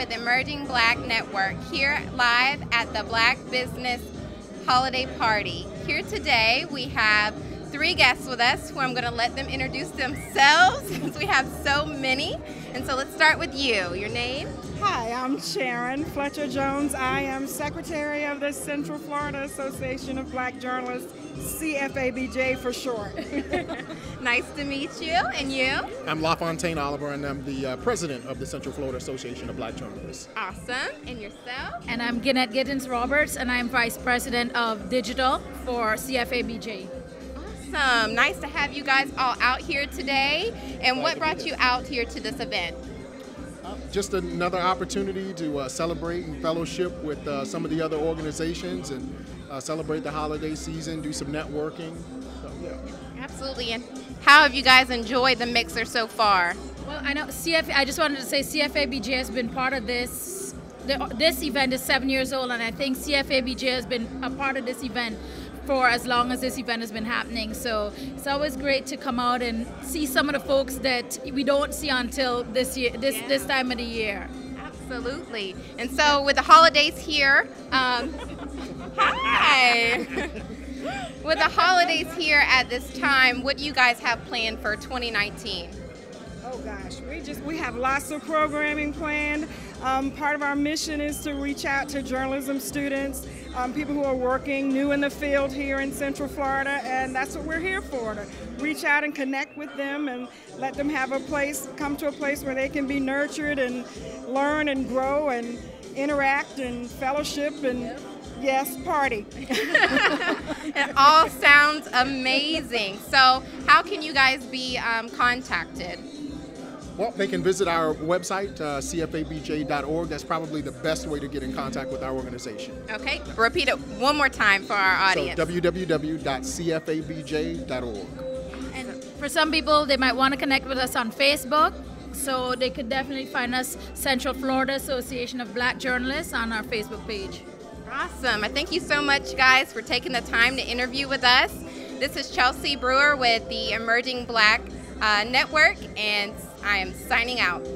With Emerging Black Network here live at the Black Business Holiday Party. Here today we have three guests with us who I'm going to let them introduce themselves since we have so many. And so let's start with you. Your name? Hi, I'm Sharon Fletcher Jones. I am Secretary of the Central Florida Association of Black Journalists, CFABJ for short. nice to meet you. And you? I'm LaFontaine Oliver, and I'm the uh, president of the Central Florida Association of Black Journalists. Awesome. And yourself? And I'm Ginnett Giddens Roberts, and I'm vice president of digital for CFABJ. Awesome. Nice to have you guys all out here today. And what brought you out here to this event? just another opportunity to uh, celebrate and fellowship with uh, some of the other organizations and uh, celebrate the holiday season, do some networking. So, yeah. Absolutely. And how have you guys enjoyed the mixer so far? Well, I know CF. I just wanted to say CFABJ has been part of this. This event is seven years old, and I think CFABJ has been a part of this event for as long as this event has been happening. So it's always great to come out and see some of the folks that we don't see until this year, this yeah. this time of the year. Absolutely. And so with the holidays here, um, hi. with the holidays here at this time, what do you guys have planned for 2019? Oh gosh, we just we have lots of programming planned. Um, part of our mission is to reach out to journalism students, um, people who are working new in the field here in Central Florida, and that's what we're here for to reach out and connect with them and let them have a place, come to a place where they can be nurtured and learn and grow and interact and fellowship and yes, party. it all sounds amazing. So, how can you guys be um, contacted? Well, they can visit our website, uh, cfabj.org. That's probably the best way to get in contact with our organization. Okay, repeat it one more time for our audience. So, www.cfabj.org. And for some people, they might want to connect with us on Facebook. So they could definitely find us Central Florida Association of Black Journalists on our Facebook page. Awesome. I thank you so much, guys, for taking the time to interview with us. This is Chelsea Brewer with the Emerging Black uh, Network, and I am signing out.